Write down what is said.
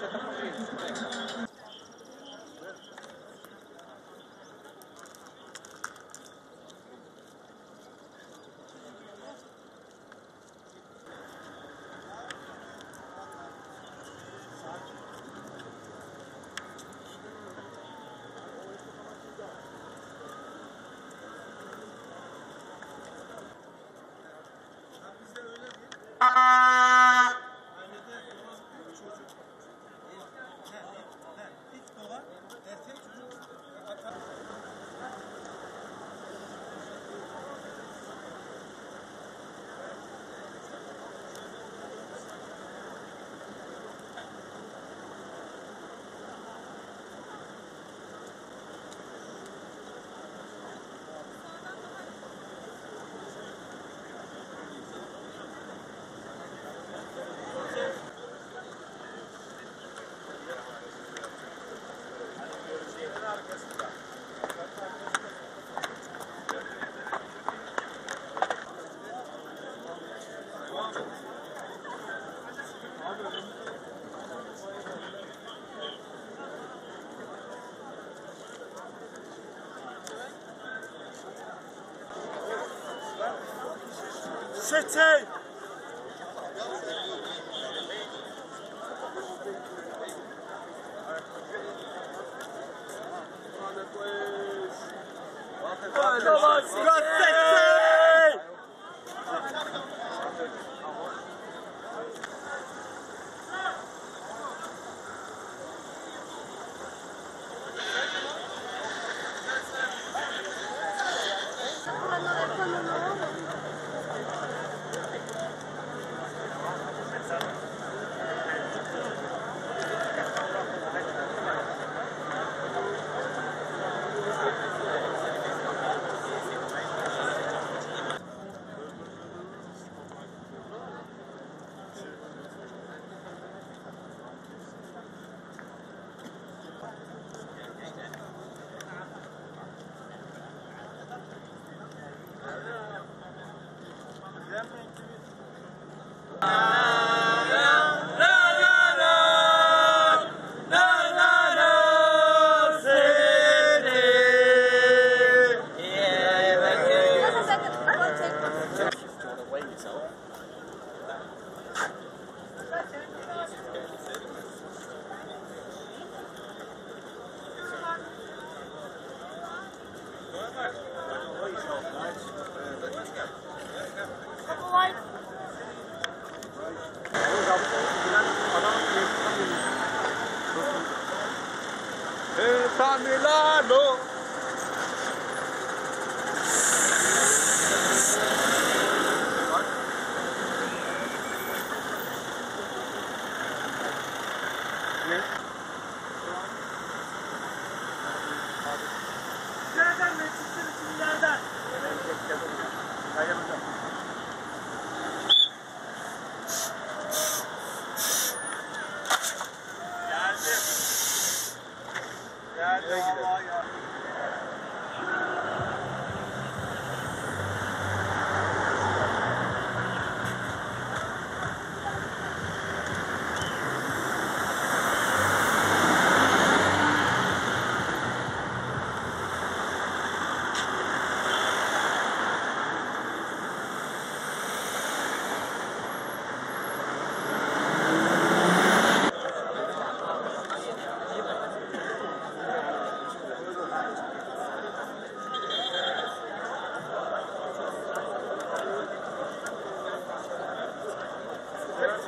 いいですね。City! Come on, City! Esta Milano. What?